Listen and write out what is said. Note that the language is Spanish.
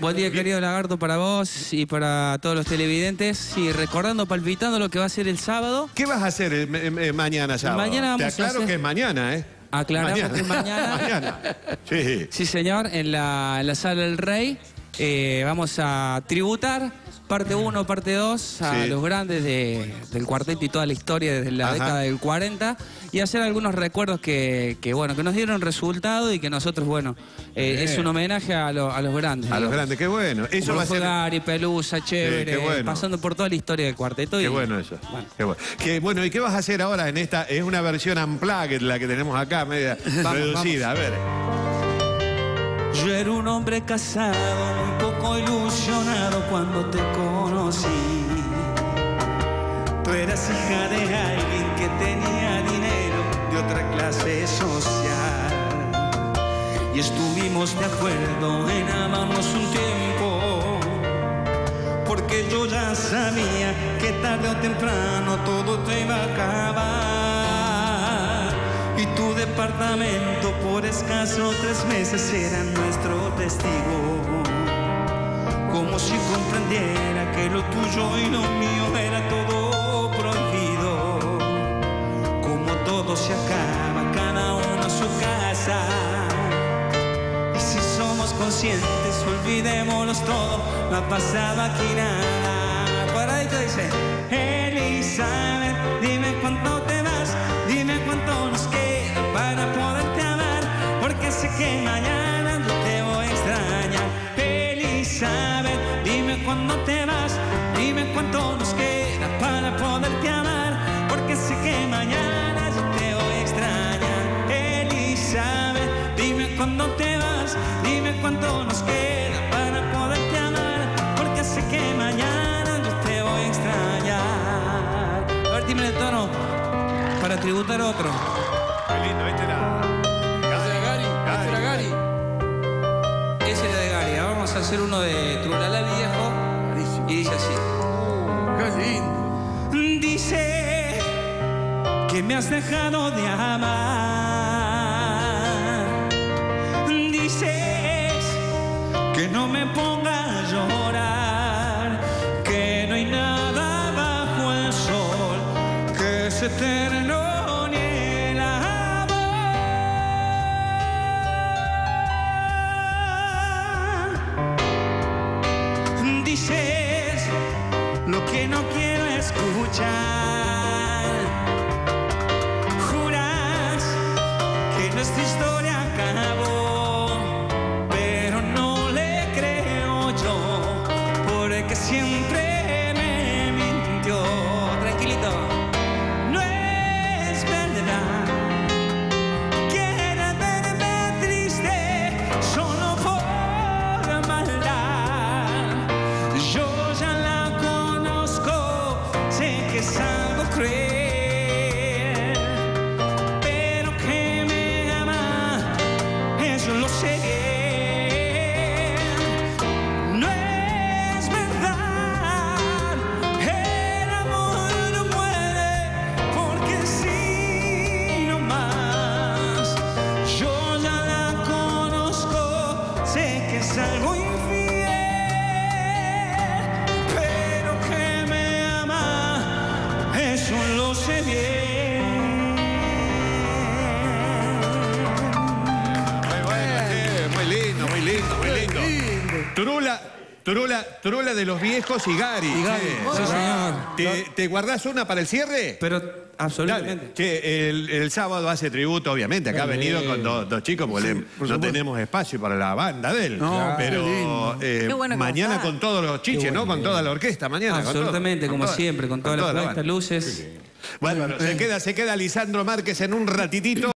Buen día, querido Lagarto, para vos y para todos los televidentes. Y recordando, palpitando lo que va a ser el sábado. ¿Qué vas a hacer eh, eh, mañana sábado? Mañana Te vamos a aclaro hacer- que es mañana, ¿eh? Aclaramos que es mañana. mañana. Sí. Sí, señor, en la, en la sala del Rey. Eh, vamos a tributar parte 1, parte 2 a Sí. los grandes de- del cuarteto y toda la historia desde la Ajá. década del 40 y hacer algunos recuerdos que, que, bueno, que nos dieron resultado y que nosotros, bueno, eh, es un homenaje a, lo- a los grandes. A los grandes, qué bueno. Eso va a ser... Gari, Pelusa, Chévere, bueno. pasando por toda la historia del cuarteto. Qué bueno eso. Bueno. Qué bueno. Qué bueno. ¿Y qué vas a hacer ahora en esta? Es una versión unplugged la que tenemos acá, media reducida. A ver. Yo era un hombre casado, un poco ilusionado cuando te conocí. Tú eras hija de alguien que tenía dinero de otra clase social. Y estuvimos de acuerdo en amarnos un tiempo. Porque yo ya sabía que tarde o temprano todo te iba a acabar. Departamento por escaso tres meses era nuestro testigo. Como si comprendiera que lo tuyo y lo mío era todo prohibido. Como todo se acaba, cada uno a su casa. Y si somos conscientes, olvidémonos todo, no ha pasado aquí nada. Paradito dice, Elizabeth, dime cuánto te vas, dime cuánto nos queda dime cuándo te vas, dime cuánto nos queda para poderte amar, porque sé que mañana yo te voy a extrañar. Elizabeth, dime cuándo te vas, dime cuánto nos queda para poderte amar, porque sé que mañana yo te voy a extrañar. A ver, dime el tono para tributar otro. Qué lindo, este era. Este era Gary. Ese era de Gary. Ahora vamos a hacer uno de Trulala Viejo. Y dice así. Qué lindo. Dice que me has dejado de amar. Dices que no me ponga a llorar, que no hay nada bajo el sol, que es eterno siempre sé que es algo infiel, pero que me ama, eso lo sé bien. Muy bueno, sí, muy lindo, muy lindo, muy lindo. Lindo. Turula, Turula, Turula de los viejos y Gary. Y Gary, Sí. sí, señor. ¿Te, te guardás una para el cierre? Pero Dale. absolutamente. Che, el, el sábado hace tributo, obviamente. Acá ha venido con dos, dos chicos porque le- no tenemos espacio para la banda de él. No, Pero eh, bueno que mañana está. con todos los chiches, ¿no? Con toda la orquesta mañana. con todo, Absolutamente, con como siempre, con todas las luces. Bueno, se queda, se queda Lisandro Márquez en un ratitito.